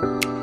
Bye.